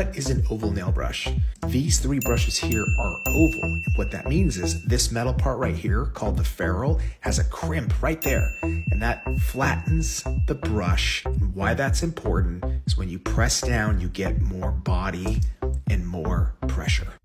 What is an oval nail brush? These three brushes here are oval. What that means is this metal part right here called the ferrule has a crimp right there and that flattens the brush. Why that's important is when you press down, you get more body and more pressure.